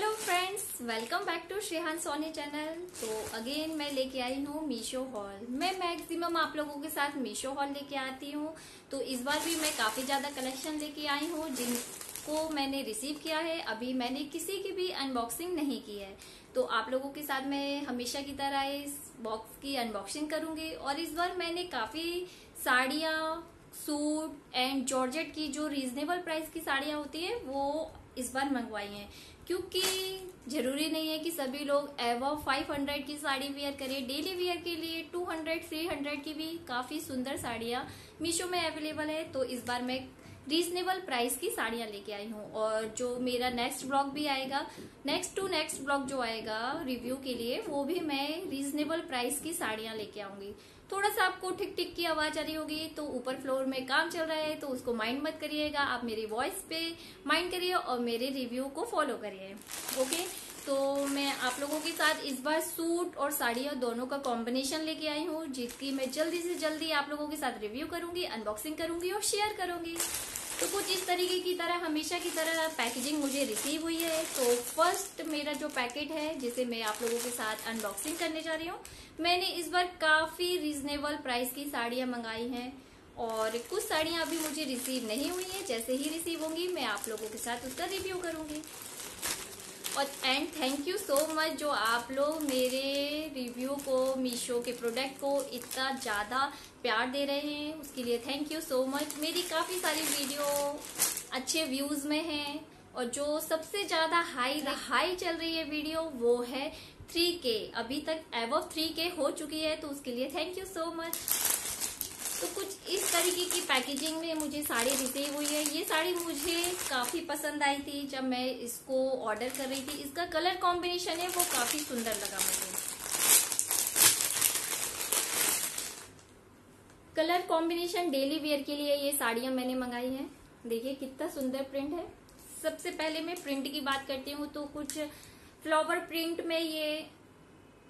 Hello friends welcome back to Shrehan Soni channel तो again मैं लेके आई हूँ मीशो हॉल मैं मैक्सिमम आप लोगों के साथ मीशो हॉल लेके आती हूँ। तो इस बार भी मैं काफ़ी ज़्यादा कलेक्शन लेके आई हूँ, जिनको मैंने रिसीव किया है। अभी मैंने किसी की भी अनबॉक्सिंग नहीं की है। तो आप लोगों के साथ मैं हमेशा की तरह इस बॉक्स की अनबॉक्सिंग करूँगी। और इस बार मैंने काफ़ी साड़ियाँ, सूट एंड जॉर्जेट की जो रीजनेबल प्राइस की साड़ियाँ होती है, वो इस बार मंगवाई हैं। क्योंकि ज़रूरी नहीं है कि सभी लोग एवो 500 की साड़ी वेयर करें। डेली वेयर के लिए 200 300 की भी काफ़ी सुंदर साड़ियाँ मीशो में अवेलेबल है तो इस बार मैं रीजनेबल प्राइस की साड़ियाँ लेके आई हूँ। और जो मेरा नेक्स्ट ब्लॉग भी आएगा नेक्स्ट टू नेक्स्ट ब्लॉग जो आएगा रिव्यू के लिए, वो भी मैं रीजनेबल प्राइस की साड़ियाँ लेके आऊँगी। थोड़ा सा आपको ठिक ठिक की आवाज़ आ रही होगी तो ऊपर फ्लोर में काम चल रहा है तो उसको माइंड मत करिएगा। आप मेरी वॉइस पे माइंड करिए और मेरे रिव्यू को फॉलो करिए। ओके तो मैं आप लोगों के साथ इस बार सूट और साड़ियाँ दोनों का कॉम्बिनेशन लेके आई हूँ जिसकी मैं जल्दी से जल्दी आप लोगों के साथ रिव्यू करूँगी अनबॉक्सिंग करूँगी और शेयर करूँगी। तो कुछ इस तरीके की तरह, हमेशा की तरह पैकेजिंग मुझे रिसीव हुई है। तो फ़र्स्ट मेरा जो पैकेट है, जिसे मैं आप लोगों के साथ अनबॉक्सिंग करने जा रही हूँ, मैंने इस बार काफ़ी रिजनेबल प्राइस की साड़ियाँ मंगाई हैं और कुछ साड़ियाँ अभी मुझे रिसीव नहीं हुई है, जैसे ही रिसीव होंगी, मैं आप लोगों के साथ उसका रिव्यू करूँगी। और and thank you so much जो आप लोग मेरे रिव्यू को मीशो के प्रोडक्ट को इतना ज़्यादा प्यार दे रहे हैं। उसके लिए थैंक यू सो मच मेरी काफ़ी सारी वीडियो अच्छे व्यूज़ में हैं और जो सबसे ज़्यादा हाई हाई चल रही है वीडियो वो है थ्री के अभी तक एव के हो चुकी है तो उसके लिए थैंक यू सो मच तो कुछ इस तरीके की पैकेजिंग में मुझे साड़ी रिसीव हुई है। ये साड़ी मुझे काफ़ी पसंद आई थी जब मैं इसको ऑर्डर कर रही थी। इसका कलर कॉम्बिनेशन है, वो काफ़ी सुंदर लगा मुझे। कलर कॉम्बिनेशन डेली वेयर के लिए ये साड़ियाँ मैंने मंगाई है। देखिए कितना सुंदर प्रिंट है। सबसे पहले मैं प्रिंट की बात करती हूँ तो कुछ फ्लावर प्रिंट में ये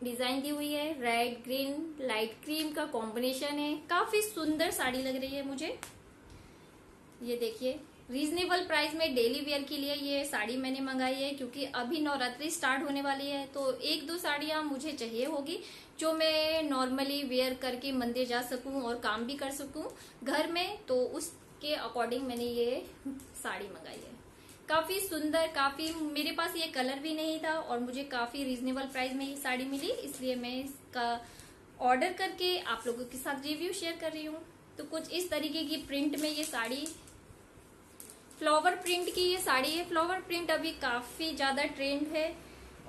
डिज़ाइन दी हुई है। रेड ग्रीन लाइट क्रीम का कॉम्बिनेशन है। काफ़ी सुंदर साड़ी लग रही है मुझे। ये देखिए रीजनेबल प्राइस में डेली वेयर के लिए ये साड़ी मैंने मंगाई है, क्योंकि अभी नवरात्रि स्टार्ट होने वाली है तो एक दो साड़ियाँ मुझे चाहिए होगी, जो मैं नॉर्मली वेयर करके मंदिर जा सकूँ और काम भी कर सकूँ घर में तो उसके अकॉर्डिंग मैंने ये साड़ी मंगाई है। काफ़ी सुंदर, काफ़ी, मेरे पास ये कलर भी नहीं था और मुझे काफ़ी रीजनेबल प्राइस में ये साड़ी मिली, इसलिए मैं इसका ऑर्डर करके आप लोगों के साथ रिव्यू शेयर कर रही हूँ। तो कुछ इस तरीके की प्रिंट में ये साड़ी फ्लावर प्रिंट की ये साड़ी है। फ्लावर प्रिंट अभी काफ़ी ज़्यादा ट्रेंड है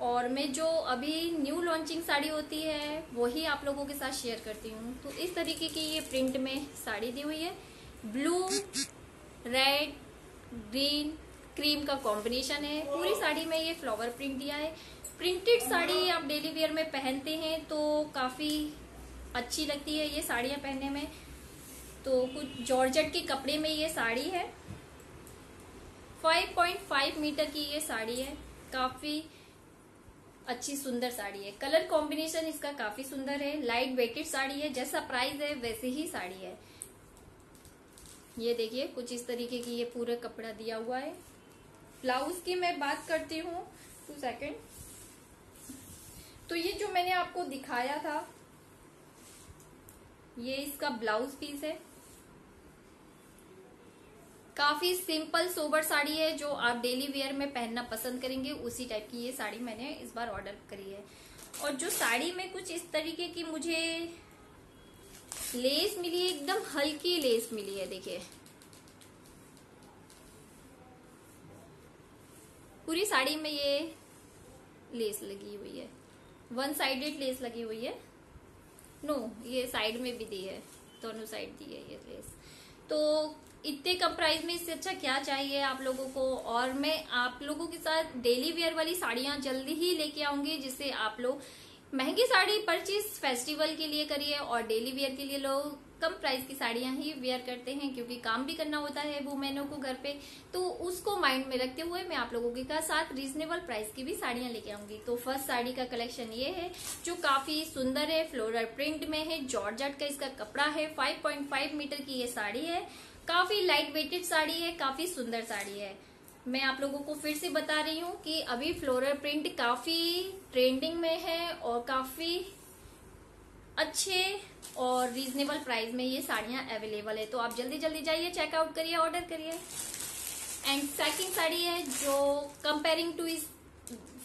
और मैं जो अभी न्यू लॉन्चिंग साड़ी होती है, वही आप लोगों के साथ शेयर करती हूँ। तो इस तरीके की ये प्रिंट में साड़ी दी हुई है। ब्लू रेड ग्रीन क्रीम का कॉम्बिनेशन है। पूरी साड़ी में ये फ्लावर प्रिंट दिया है। प्रिंटेड साड़ी आप डेली वेयर में पहनते हैं तो काफ़ी अच्छी लगती है ये साड़ियाँ पहनने में। तो कुछ जॉर्जेट के कपड़े में ये साड़ी है। 5.5 मीटर की ये साड़ी है। काफ़ी अच्छी सुंदर साड़ी है। कलर कॉम्बिनेशन इसका काफ़ी सुंदर है। लाइट वेटेड साड़ी है। जैसा प्राइस है, वैसे ही साड़ी है। ये देखिए, कुछ इस तरीके की ये पूरा कपड़ा दिया हुआ है। ब्लाउज की मैं बात करती हूँ। टू सेकेंड तो ये जो मैंने आपको दिखाया था, ये इसका ब्लाउज पीस है। काफ़ी सिंपल सोबर साड़ी है जो आप डेली वेयर में पहनना पसंद करेंगे। उसी टाइप की ये साड़ी मैंने इस बार ऑर्डर करी है। और जो साड़ी में कुछ इस तरीके की मुझे लेस मिली है, एकदम हल्की लेस मिली है, देखिए। पूरी साड़ी में ये लेस लगी हुई है। वन साइडेड लेस लगी हुई है। नो ये साइड में भी दी है। दोनों साइड दी है ये लेस तो इतने कम प्राइस में इससे अच्छा क्या चाहिए आप लोगों को? और मैं आप लोगों के साथ डेली वेयर वाली साड़ियाँ जल्दी ही लेके आऊँगी, जिससे आप लोग महँगी साड़ी परचेज फेस्टिवल के लिए करिए और डेली वेयर के लिए लोग कम प्राइस की साड़ियाँ ही वेयर करते हैं, क्योंकि काम भी करना होता है वुमेनों को घर पे तो उसको माइंड में रखते हुए मैं आप लोगों के साथ रीजनेबल प्राइस की भी साड़ियाँ लेके आऊँगी। तो फ़र्स्ट साड़ी का कलेक्शन ये है, जो काफ़ी सुंदर है फ्लोरल प्रिंट में है जॉर्जट का इसका कपड़ा है फाइव मीटर की ये साड़ी है। काफ़ी लाइट वेटेड साड़ी है, काफ़ी सुंदर साड़ी है। मैं आप लोगों को फिर से बता रही हूँ कि अभी फ्लोरल प्रिंट काफ़ी ट्रेंडिंग में है और काफ़ी अच्छे और रीजनेबल प्राइस में ये साड़ियाँ अवेलेबल है। तो आप जल्दी जल्दी जाइए चेकआउट करिए ऑर्डर करिए। एंड सेकंड साड़ी है जो कंपेयरिंग टू इस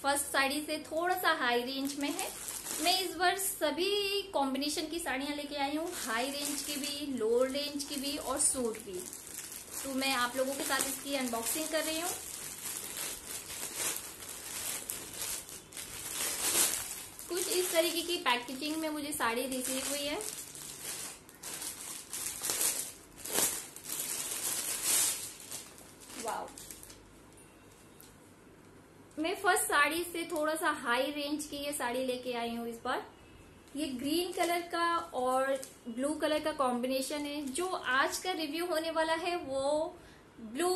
फ़र्स्ट साड़ी से थोड़ा सा हाई रेंज में है। मैं इस बार सभी कॉम्बिनेशन की साड़ियाँ लेके आई हूँ। हाई रेंज की भी लो रेंज की भी और सूट भी। तो मैं आप लोगों के साथ इसकी अनबॉक्सिंग कर रही हूँ कुछ इस तरीके की पैकेजिंग में मुझे साड़ी रिसीव हुई है। मैं फ़र्स्ट साड़ी से थोड़ा सा हाई रेंज की ये साड़ी लेके आई हूँ इस बार। ये ग्रीन कलर का और ब्लू कलर का कॉम्बिनेशन है। जो आज का रिव्यू होने वाला है वो ब्लू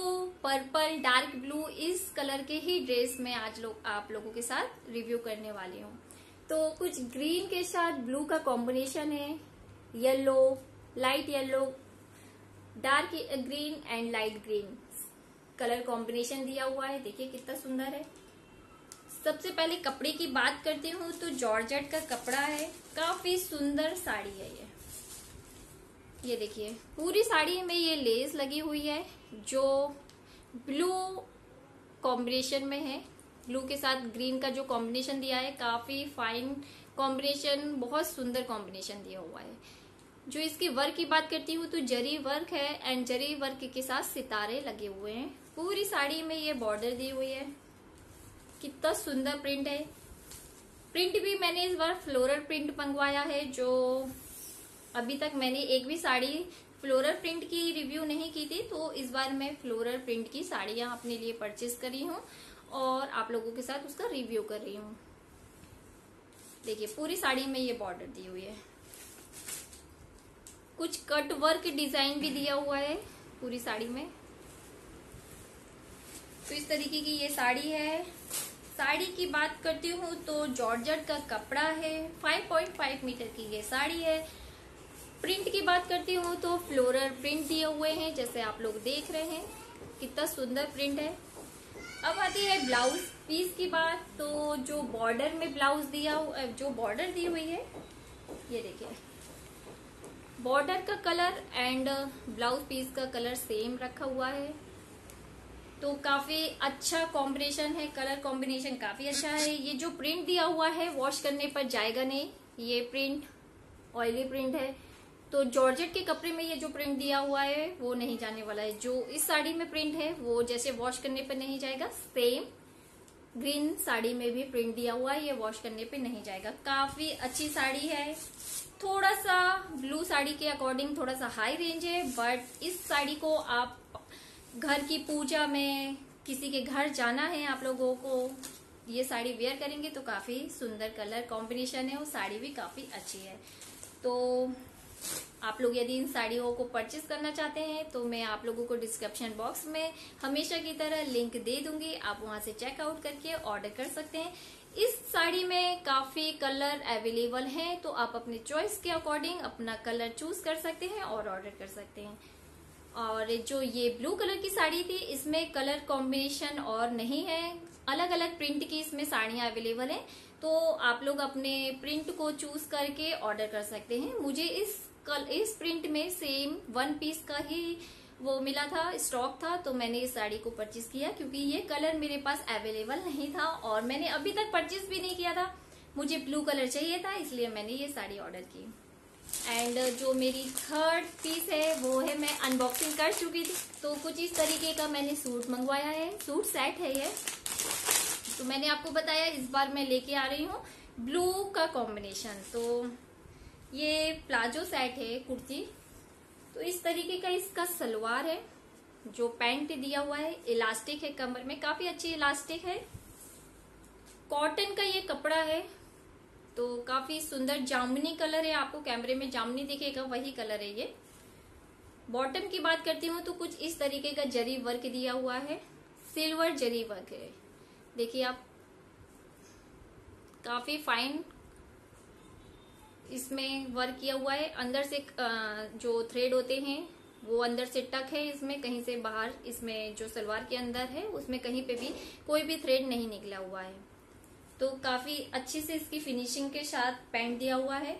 पर्पल डार्क ब्लू इस कलर के ही ड्रेस में आज लोग आप लोगों के साथ रिव्यू करने वाली हूँ। तो कुछ ग्रीन के साथ ब्लू का कॉम्बिनेशन है, yellow, light yellow, dark green and light green. Colour combination दिया हुआ है, देखिए कितना सुंदर है। सबसे पहले कपड़े की बात करती हूँ तो जॉर्जेट का कपड़ा है, काफ़ी सुंदर साड़ी है ये। ये देखिए, पूरी साड़ी में ये लेस लगी हुई है, जो ब्लू कॉम्बिनेशन में है। ब्लू के साथ ग्रीन का जो कॉम्बिनेशन दिया है, काफ़ी फाइन कॉम्बिनेशन बहुत सुंदर कॉम्बिनेशन दिया हुआ है। जो इसके वर्क की बात करती हूँ तो जरी वर्क है एंड जरी वर्क के साथ सितारे लगे हुए हैं। पूरी साड़ी में ये बॉर्डर दी हुई है। कितना सुंदर प्रिंट है। प्रिंट भी मैंने इस बार फ्लोरल प्रिंट मंगवाया है, जो अभी तक मैंने एक भी साड़ी फ्लोरल प्रिंट की रिव्यू नहीं की थी तो इस बार मैं फ्लोरल प्रिंट की साड़ियाँ अपने लिए परचेज करी हूँ। और आप लोगों के साथ उसका रिव्यू कर रही हूँ। देखिए, पूरी साड़ी में ये बॉर्डर दी हुई है। कुछ कट वर्क डिज़ाइन भी दिया हुआ है पूरी साड़ी में। तो इस तरीके की ये साड़ी है। साड़ी की बात करती हूँ तो जॉर्जट का कपड़ा है। 5.5 मीटर की ये साड़ी है। प्रिंट की बात करती हूँ तो फ्लोरल प्रिंट दिए हुए हैं, जैसे आप लोग देख रहे हैं। कितना सुंदर प्रिंट है। अब आती है ब्लाउज पीस की बात तो जो बॉर्डर में ब्लाउज दिया जो बॉर्डर दी हुई है, ये देखिए। बॉर्डर का कलर एंड ब्लाउज पीस का कलर सेम रखा हुआ है। तो काफ़ी अच्छा कॉम्बिनेशन है कलर कॉम्बिनेशन काफ़ी अच्छा है। ये जो प्रिंट दिया हुआ है वॉश करने पर जाएगा नहीं। ये प्रिंट ऑयली प्रिंट है। तो जॉर्जेट के कपड़े में ये जो प्रिंट दिया हुआ है, वो नहीं जाने वाला है। जो इस साड़ी में प्रिंट है, वो जैसे वॉश करने पर नहीं जाएगा सेम ग्रीन साड़ी में भी प्रिंट दिया हुआ है, ये वॉश करने पे नहीं जाएगा। काफ़ी अच्छी साड़ी है। थोड़ा सा ब्लू साड़ी के अकॉर्डिंग थोड़ा सा हाई रेंज है बट इस साड़ी को आप घर की पूजा में, किसी के घर जाना है आप लोगों को, ये साड़ी वेयर करेंगे तो काफ़ी सुंदर कलर कॉम्बिनेशन है और साड़ी भी काफ़ी अच्छी है। तो आप लोग यदि इन साड़ियों को परचेज करना चाहते हैं तो मैं आप लोगों को डिस्क्रिप्शन बॉक्स में हमेशा की तरह लिंक दे दूँगी। आप वहाँ से चेकआउट करके ऑर्डर कर सकते हैं। इस साड़ी में काफ़ी कलर अवेलेबल हैं तो आप अपने चॉइस के अकॉर्डिंग अपना कलर चूज़ कर सकते हैं और ऑर्डर कर सकते हैं। और जो ये ब्लू कलर की साड़ी थी, इसमें कलर कॉम्बिनेशन और नहीं है। अलग अलग प्रिंट की इसमें साड़ियाँ अवेलेबल हैं तो आप लोग अपने प्रिंट को चूज़ करके ऑर्डर कर सकते हैं। मुझे इस कल इस प्रिंट में सेम वन पीस का ही वो मिला था, स्टॉक था तो मैंने इस साड़ी को परचेज किया क्योंकि ये कलर मेरे पास अवेलेबल नहीं था और मैंने अभी तक परचेज भी नहीं किया था। मुझे ब्लू कलर चाहिए था, इसलिए मैंने ये साड़ी ऑर्डर की। एंड जो मेरी थर्ड पीस है, वो है मैं अनबॉक्सिंग कर चुकी थी। तो कुछ इस तरीके का मैंने सूट मंगवाया है। सूट सेट है ये। तो मैंने आपको बताया, इस बार मैं लेके आ रही हूँ। ब्लू का कॉम्बिनेशन तो ये प्लाजो सेट है कुर्ती। तो इस तरीके का इसका सलवार है, जो पैंट दिया हुआ है, इलास्टिक है कमर में, काफ़ी अच्छी इलास्टिक है। कॉटन का ये कपड़ा है तो काफ़ी सुंदर जामुनी कलर है, आपको कैमरे में जामुनी दिखेगा, वही कलर है ये। बॉटम की बात करती हूँ तो कुछ इस तरीके का जरी वर्क दिया हुआ है, सिल्वर जरी वर्क है। देखिए आप, काफ़ी फाइन इसमें वर्क किया हुआ है। अंदर से जो थ्रेड होते हैं, वो अंदर से टक है इसमें, कहीं से बाहर इसमें जो सलवार के अंदर है, उसमें कहीं पे भी कोई भी थ्रेड नहीं निकला हुआ है। तो काफ़ी अच्छे से इसकी फिनिशिंग के साथ पैंट दिया हुआ है।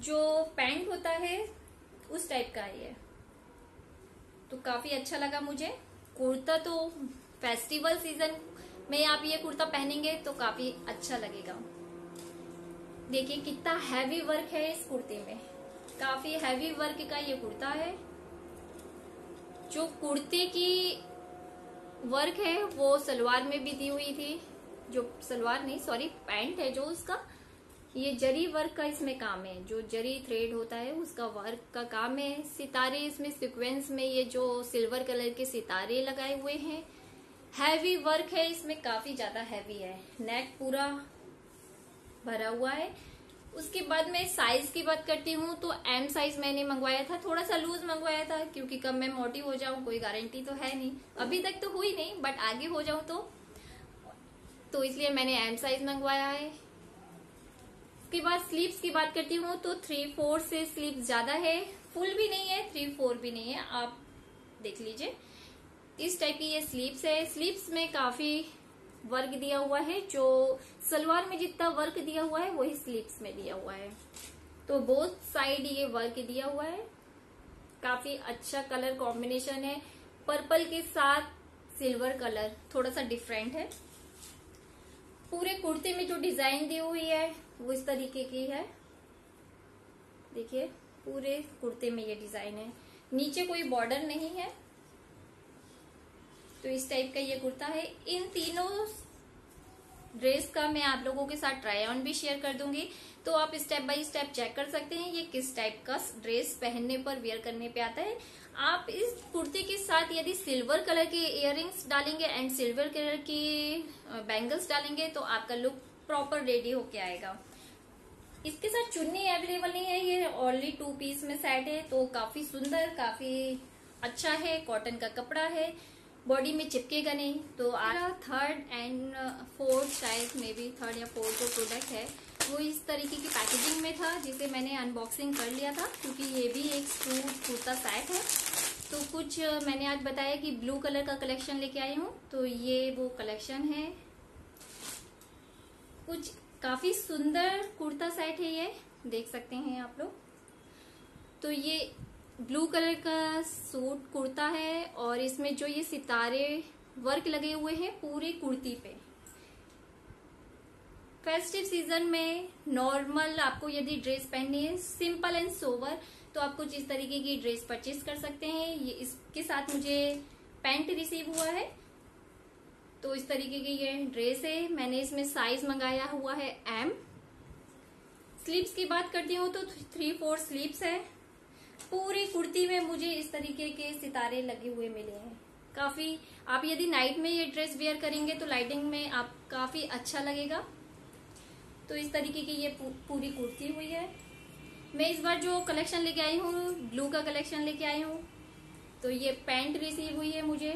जो पैंट होता है, उस टाइप का ही तो काफ़ी अच्छा लगा मुझे। कुर्ता तो फेस्टिवल सीज़न में आप ये कुर्ता पहनेंगे तो काफ़ी अच्छा लगेगा। देखिए कितना हैवी वर्क है इस कुर्ते में। काफ़ी हैवी वर्क का ये कुर्ता है। जो कुर्ते की वर्क है, वो सलवार में भी दी हुई थी। जो सलवार नहीं सॉरी पैंट है जो उसका। ये जरी वर्क का इसमें काम है। जो जरी थ्रेड होता है, उसका वर्क का काम है। सितारे इसमें सीक्वेंस में ये जो सिल्वर कलर के सितारे लगाए हुए हैं। हैवी वर्क है, इसमें काफ़ी ज़्यादा हैवी है। नेक पूरा भरा हुआ है। उसके बाद मैं साइज़ की बात करती हूँ तो एम साइज़ मैंने मंगवाया था। थोड़ा सा लूज मंगवाया था, क्योंकि कब मैं मोटी हो जाऊँ, कोई गारंटी तो है नहीं। अभी तक तो हुई नहीं बट आगे हो जाऊँ तो। तो इसलिए मैंने एम साइज़ मंगवाया है। उसके बाद स्लीव्स की बात करती हूँ तो थ्री फोर से स्लीव ज़्यादा है। फुल भी नहीं है थ्री फोर भी नहीं है। आप देख लीजिए। इस टाइप की ये स्लीव्स है। स्लीव्स में काफ़ी वर्क दिया हुआ है, जो सलवार में जितना वर्क दिया हुआ है, वही स्लीव्स में दिया हुआ है। तो बोथ साइड ये वर्क दिया हुआ है। काफ़ी अच्छा कलर कॉम्बिनेशन है। पर्पल के साथ सिल्वर कलर थोड़ा सा डिफरेंट है। पूरे कुर्ते में जो डिज़ाइन दी हुई है, वो इस तरीके की है। देखिए, पूरे कुर्ते में ये डिज़ाइन है। नीचे कोई बॉर्डर नहीं है। तो इस टाइप का ये कुर्ता है। इन तीनों ड्रेस का मैं आप लोगों के साथ ट्राई ऑन भी शेयर कर दूँगी। तो आप स्टेप बाय स्टेप चेक कर सकते हैं ये किस टाइप का ड्रेस पहनने पर वेयर करने पे आता है। आप इस कुर्ती के साथ यदि सिल्वर कलर के इयर डालेंगे एंड सिल्वर कलर की बैंगल्स डालेंगे तो आपका लुक प्रॉपर रेडी होके आएगा। इसके साथ चुन्नी अवेलेबल नहीं है, ये ओनली टू पीस में सेट है तो काफ़ी सुंदर, काफ़ी अच्छा है कॉटन का कपड़ा है। बॉडी में चिपकेगा नहीं। तो आरा थर्ड एंड फोर्थ शायद मे बी थर्ड या फोर्थ जो प्रोडक्ट है वो इस तरीके की पैकेजिंग में था जिसे मैंने अनबॉक्सिंग कर लिया था क्योंकि ये भी एक सूट कुर्ता सेट है। तो कुछ uh, मैंने आज बताया कि ब्लू कलर का कलेक्शन लेके आई हूँ तो ये वो कलेक्शन है। कुछ काफ़ी सुंदर कुर्ता सेट है ये देख सकते हैं आप लोग। तो ये ब्लू कलर का सूट कुर्ता है और इसमें जो ये सितारे वर्क लगे हुए हैं पूरी कुर्ती पे। फेस्टिव सीज़न में नॉर्मल आपको यदि ड्रेस पहननी है सिंपल एंड सोवर तो आप कुछ इस तरीके की ड्रेस परचेज कर सकते हैं। ये इसके साथ मुझे पैंट रिसीव हुआ है। तो इस तरीके की ये ड्रेस है। मैंने इसमें साइज़ मंगाया हुआ है एम स्लीव्स की बात करती हूँ तो थ्री फोर स्लीव्स है। पूरी कुर्ती में मुझे इस तरीके के सितारे लगे हुए मिले हैं। काफ़ी, आप यदि नाइट में ये ड्रेस वेयर करेंगे तो लाइटिंग में आप काफ़ी अच्छा लगेगा। तो इस तरीके की ये पूरी कुर्ती हुई है। मैं इस बार जो कलेक्शन लेके आई हूँ ब्लू का कलेक्शन लेके आई हूँ तो ये पैंट रिसीव हुई है मुझे।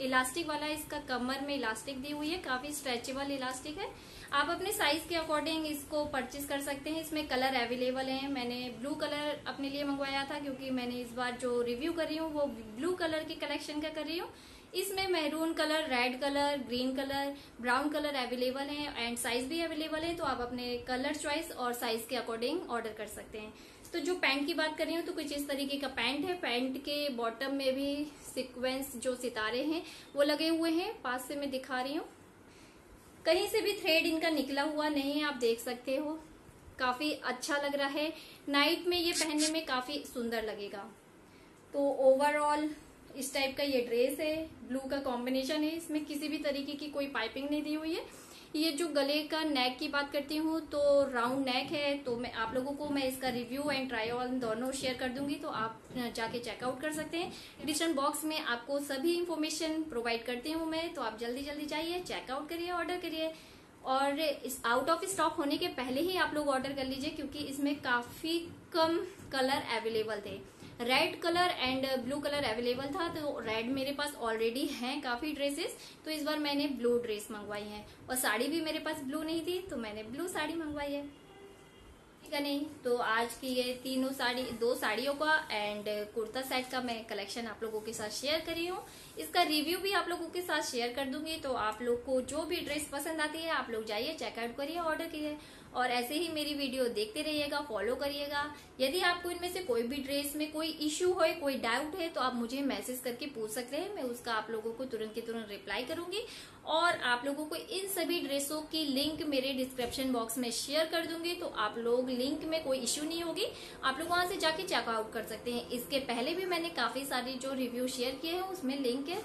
इलास्टिक वाला इसका कमर में इलास्टिक दी हुई है, काफ़ी स्ट्रेचेबल इलास्टिक है। आप अपने साइज़ के अकॉर्डिंग इसको परचेज कर सकते हैं। इसमें कलर अवेलेबल हैं। मैंने ब्लू कलर अपने लिए मंगवाया था क्योंकि मैंने इस बार जो रिव्यू कर रही हूँ, वो ब्लू कलर के कलेक्शन का कर रही हूँ। इसमें maroon colour red colour green colour brown colour available है एंड साइज़ भी अवेलेबल है। तो आप अपने कलर चॉइस और साइज़ के अकॉर्डिंग ऑर्डर कर सकते हैं। तो जो पैंट की बात कर रही हूँ तो कुछ इस तरीके का पैंट है। पैंट के बॉटम में भी सिक्वेंस जो सितारे हैं, वो लगे हुए हैं। पास से मैं दिखा रही हूँ। कहीं से भी थ्रेड इनका निकला हुआ नहीं है, आप देख सकते हो। काफ़ी अच्छा लग रहा है। नाइट में ये पहनने में काफ़ी सुंदर लगेगा। तो ओवरऑल इस टाइप का ये ड्रेस है। ब्लू का कॉम्बिनेशन है। इसमें किसी भी तरीके की कोई पाइपिंग नहीं दी हुई है। ये जो गले का नेक की बात करती हूँ तो राउंड नेक है तो मैं आप लोगों को मैं इसका रिव्यू एंड ट्राई ऑन दोनों शेयर कर दूँगी तो आप जाके चेकआउट कर सकते हैं। डिस्क्रिप्शन बॉक्स में आपको सभी इन्फॉर्मेशन प्रोवाइड करती हूँ मैं तो आप जल्दी जल्दी जाइए चेकआउट करिए ऑर्डर करिए। और इस आउट ऑफ़ स्टॉक होने के पहले ही आप लोग ऑर्डर कर लीजिए, क्योंकि इसमें काफ़ी कम कलर अवेलेबल थे। Red colour and blue colour available था तो रेड मेरे पास ऑलरेडी है काफ़ी ड्रेसेस तो इस बार मैंने ब्लू ड्रेस मंगवाई है। और साड़ी भी मेरे पास ब्लू नहीं थी तो मैंने ब्लू साड़ी मंगवाई है। का नहीं? तो आज की ये तीनों साड़ी, दो साड़ियों का एंड कुर्ता सेट का मैं कलेक्शन आप लोगों के साथ शेयर करी हूँ। इसका रिव्यू भी आप लोगों के साथ शेयर कर दूँगी तो आप लोग को जो भी ड्रेस पसंद आती है, आप लोग जाइए चेकआउट करिए ऑर्डर करिए। और ऐसे ही मेरी वीडियो देखते रहिएगा फॉलो करिएगा। यदि आपको इनमें से कोई भी ड्रेस में कोई इश्यू हो, कोई डाउट है तो आप मुझे मैसेज करके पूछ सकते हैं, मैं उसका आप लोगों को तुरंत के तुरंत रिप्लाई करूँगी। और आप लोगों को इन सभी ड्रेसों की लिंक मेरे डिस्क्रिप्शन बॉक्स में शेयर कर दूँगी तो आप लोग लिंक में कोई इश्यू नहीं होगी। आप लोग वहाँ से जाके चेकआउट कर सकते हैं। इसके पहले भी मैंने काफ़ी सारी जो रिव्यू शेयर किए हैं, उसमें लिंक है।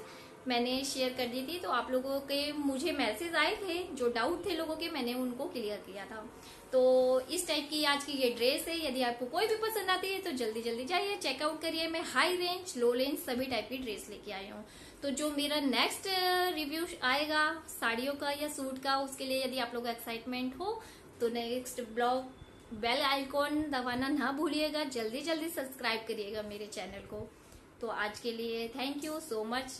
मैंने शेयर कर दी थी तो आप लोगों के मुझे मैसेज आए थे, जो डाउट थे लोगों के, मैंने उनको क्लियर किया था। तो इस टाइप की आज की ये ड्रेस है, यदि आपको कोई भी पसंद आती है तो जल्दी जल्दी जाइए चेकआउट करिए। मैं हाई रेंज लो रेंज सभी टाइप की ड्रेस लेके आई हूँ। तो जो मेरा नेक्स्ट रिव्यू आएगा, साड़ियों का या सूट का, उसके लिए यदि आप लोग एक्साइटमेंट हो तो नेक्स्ट ब्लॉग बेल आइकॉन दबाना ना भूलिएगा। जल्दी जल्दी सब्सक्राइब करिएगा मेरे चैनल को। तो आज के लिए थैंक यू सो मच